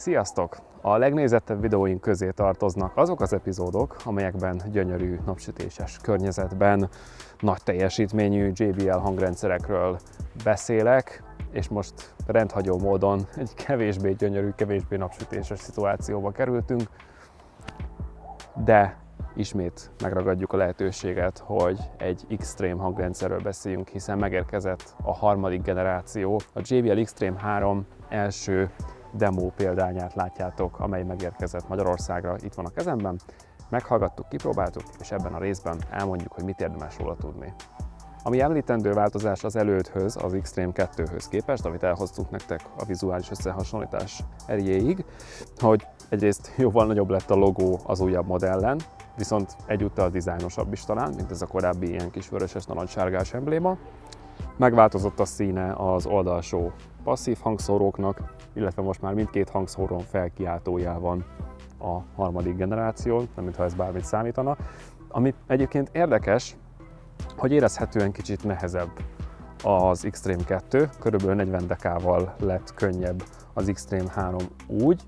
Sziasztok! A legnézettebb videóink közé tartoznak azok az epizódok, amelyekben gyönyörű, napsütéses környezetben nagy teljesítményű JBL hangrendszerekről beszélek, és most rendhagyó módon egy kevésbé gyönyörű, kevésbé napsütéses szituációba kerültünk, de ismét megragadjuk a lehetőséget, hogy egy Extreme hangrendszerről beszéljünk, hiszen megérkezett a harmadik generáció, a JBL Extreme 3 első demo példányát látjátok, amely megérkezett Magyarországra, itt van a kezemben. Meghallgattuk, kipróbáltuk, és ebben a részben elmondjuk, hogy mit érdemes róla tudni. Ami említendő változás az előthöz, az Extreme 2-höz képest, amit elhoztunk nektek a vizuális összehasonlítás erjéig, hogy egyrészt jóval nagyobb lett a logó az újabb modellen, viszont egyúttal dizájnosabb is talán, mint ez a korábbi ilyen kis vöröses narancssárgás embléma. Megváltozott a színe az oldalsó passzív hangszóróknak, illetve most már mindkét hangszórón felkiáltójá van a harmadik generáció, nem mintha ez bármit számítana. Ami egyébként érdekes, hogy érezhetően kicsit nehezebb az Extreme 2, körülbelül 40 dekával lett könnyebb az Extreme 3 úgy,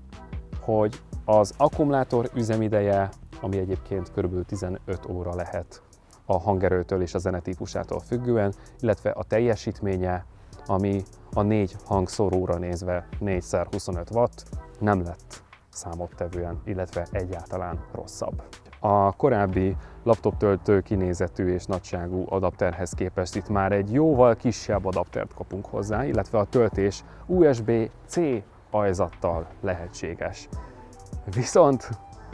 hogy az akkumulátor üzemideje, ami egyébként körülbelül 15 óra lehet a hangerőtől és a zenetípusától függően, illetve a teljesítménye, ami a négy hangszóróra nézve 4x25 watt nem lett számottevően, illetve egyáltalán rosszabb. A korábbi laptop töltő kinézetű és nagyságú adapterhez képest itt már egy jóval kisebb adaptert kapunk hozzá, illetve a töltés USB-C ajzattal lehetséges. Viszont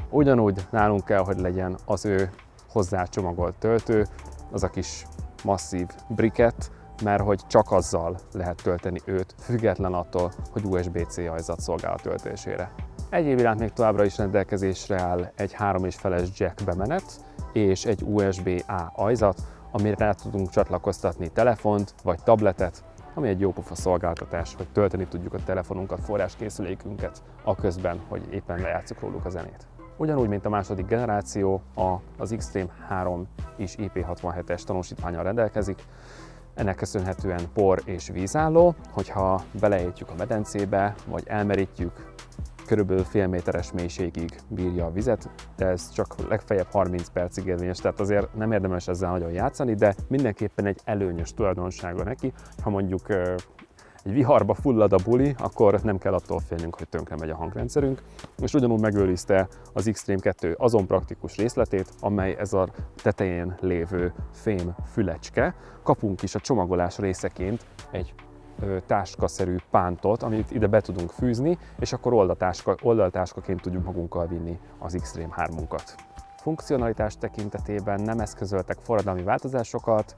ugyanúgy nálunk kell, hogy legyen az ő hozzácsomagolt töltő, az a kis masszív briket, mert hogy csak azzal lehet tölteni őt, független attól, hogy USB-C ajzat szolgál a töltésére. Egyéb iránt még továbbra is rendelkezésre áll egy 3,5-es jack bemenet és egy USB-A ajzat, amire rá tudunk csatlakoztatni telefont vagy tabletet, ami egy jópofa szolgáltatás, hogy tölteni tudjuk a telefonunkat, forráskészülékünket, a közben, hogy éppen lejátszuk róluk a zenét. Ugyanúgy, mint a második generáció, a, az Xtreme 3 is IP67-es tanúsítványal rendelkezik, ennek köszönhetően por és vízálló, hogyha beleejtjük a medencébe, vagy elmerítjük, körülbelül fél méteres mélységig bírja a vizet, de ez csak legfeljebb 30 percig érvényes, tehát azért nem érdemes ezzel nagyon játszani, de mindenképpen egy előnyös tulajdonsága neki, ha mondjuk egy viharba fullad a buli, akkor nem kell attól félnünk, hogy tönkre megy a hangrendszerünk. És ugyanúgy megőrizte az Extreme 2 azon praktikus részletét, amely ez a tetején lévő fém fülecske. Kapunk is a csomagolás részeként egy táskaszerű pántot, amit ide be tudunk fűzni, és akkor oldaltáska, oldaltáskaként tudjuk magunkkal vinni az Extreme 3-unkat. Funkcionalitás tekintetében nem eszközöltek forradalmi változásokat,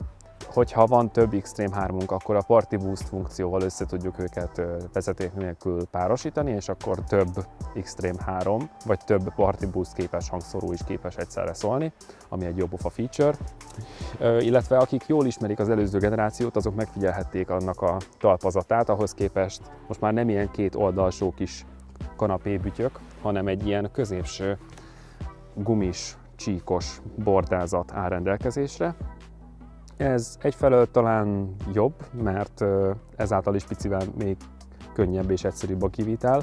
Hogyha van több Extreme 3 akkor a Party Boost funkcióval össze tudjuk őket vezeték nélkül párosítani, és akkor több Extreme 3 vagy több Party Boost képes hangszóró is képes egyszerre szólni, ami egy jobb feature. Illetve akik jól ismerik az előző generációt, azok megfigyelhették annak a talpazatát, ahhoz képest most már nem ilyen két oldalsó kis kanapébütyök, hanem egy ilyen középső gumis, csíkos bordázat áll rendelkezésre, ez egyfelől talán jobb, mert ezáltal is picivel még könnyebb és egyszerűbb a kivitel.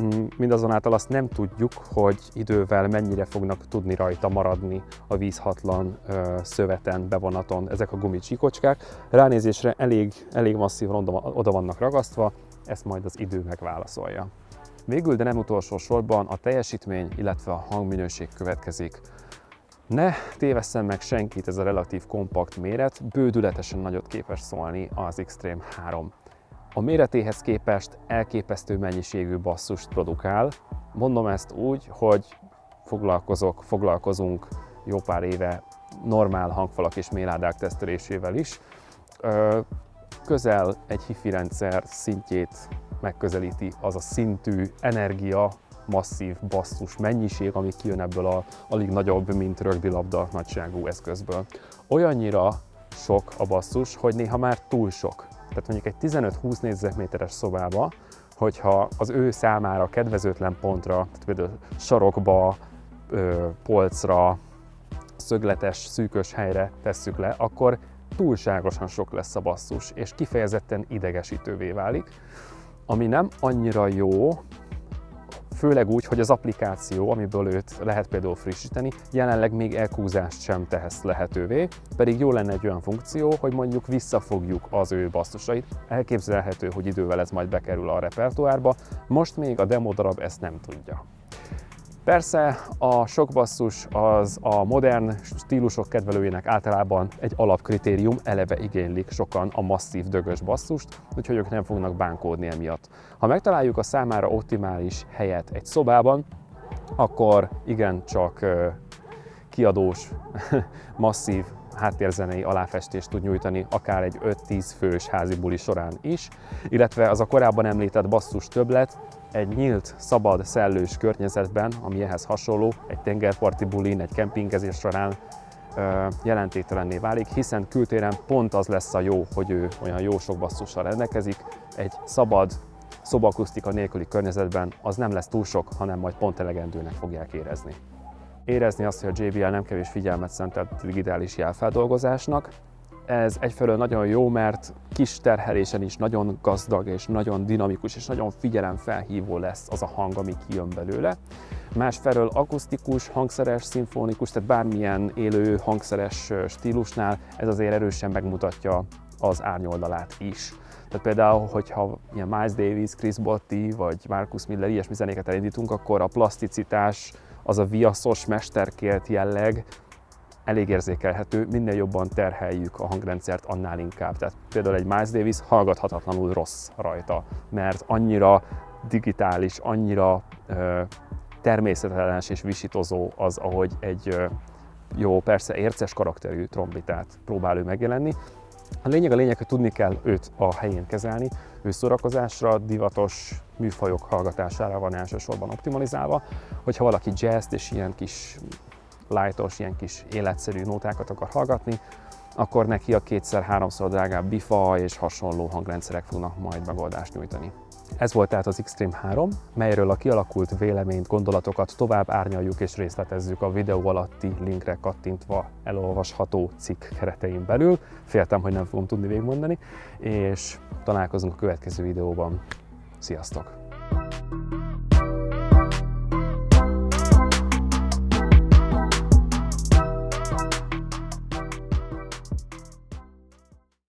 Mm, mindazonáltal azt nem tudjuk, hogy idővel mennyire fognak tudni rajta maradni a vízhatlan szöveten, bevonaton ezek a gumicsíkocskák. Ránézésre elég, elég masszívan oda vannak ragasztva, ezt majd az idő megválaszolja. Végül, de nem utolsó sorban a teljesítmény, illetve a hangminőség következik. Ne tévesszen meg senkit ez a relatív kompakt méret, bődületesen nagyot képes szólni az Extreme 3. A méretéhez képest elképesztő mennyiségű basszust produkál. Mondom ezt úgy, hogy foglalkozok, foglalkozunk jó pár éve normál hangfalak és méládák tesztelésével is. Közel egy hifi rendszer szintjét megközelíti az a szintű energia, masszív basszus mennyiség, ami kijön ebből a alig nagyobb, mint rögbilabda nagyságú eszközből. Olyannyira sok a basszus, hogy néha már túl sok. Tehát mondjuk egy 15-20 négyzetméteres szobába, hogyha az ő számára kedvezőtlen pontra, tehát például sarokba, polcra, szögletes, szűkös helyre tesszük le, akkor túlságosan sok lesz a basszus, és kifejezetten idegesítővé válik. Ami nem annyira jó, főleg úgy, hogy az applikáció, amiből őt lehet például frissíteni, jelenleg még elkúzást sem tehez lehetővé, pedig jó lenne egy olyan funkció, hogy mondjuk visszafogjuk az ő basszusait. Elképzelhető, hogy idővel ez majd bekerül a repertoárba, most még a demo darab ezt nem tudja. Persze a sok basszus az a modern stílusok kedvelőjének általában egy alapkritérium, eleve igénylik sokan a masszív dögös basszust, úgyhogy ők nem fognak bánkódni emiatt. Ha megtaláljuk a számára optimális helyet egy szobában, akkor igen, csak kiadós, masszív háttérzenei aláfestést tud nyújtani akár egy 5-10 fős házi buli során is, illetve az a korábban említett basszus többlet egy nyílt, szabad, szellős környezetben, ami ehhez hasonló, egy tengerparti bulin, egy kempingezés során jelentéktelenné válik, hiszen kültéren pont az lesz a jó, hogy ő olyan jó sok basszussal rendelkezik, egy szabad, szobakusztika nélküli környezetben az nem lesz túl sok, hanem majd pont elegendőnek fogják érezni. Érezni azt, hogy a JBL nem kevés figyelmet szentelt digitális jelfeldolgozásnak, ez egyfelől nagyon jó, mert kis terhelésen is nagyon gazdag és nagyon dinamikus és nagyon figyelemfelhívó lesz az a hang, ami kijön belőle. Másfelől akusztikus, hangszeres, szimfonikus, tehát bármilyen élő hangszeres stílusnál ez azért erősen megmutatja az árnyoldalát is. Tehát például, hogyha ilyen Miles Davis, Chris Botti vagy Marcus Miller ilyesmi zenéket elindítunk, akkor a plaszticitás, az a viaszos, mesterkélt jelleg, elég érzékelhető, minél jobban terheljük a hangrendszert, annál inkább. Tehát például egy Miles Davis hallgathatatlanul rossz rajta, mert annyira digitális, annyira ö, természetellenes és visítozó az, ahogy egy ö, jó, persze érces karakterű trombitát próbál ő megjelenni. A lényeg a lényeg, hogy tudni kell őt a helyén kezelni, ő szórakozásra, divatos műfajok hallgatására van elsősorban optimalizálva. Hogyha valaki jazz és ilyen kis lightos, ilyen kis életszerű nótákat akar hallgatni, akkor neki a kétszer-háromszor drágább bifa és hasonló hangrendszerek fognak majd megoldást nyújtani. Ez volt tehát az Xtreme 3, melyről a kialakult véleményt, gondolatokat tovább árnyaljuk és részletezzük a videó alatti linkre kattintva elolvasható cikk keretein belül. Féltem, hogy nem fogom tudni végigmondani, és találkozunk a következő videóban. Sziasztok!